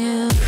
Yeah.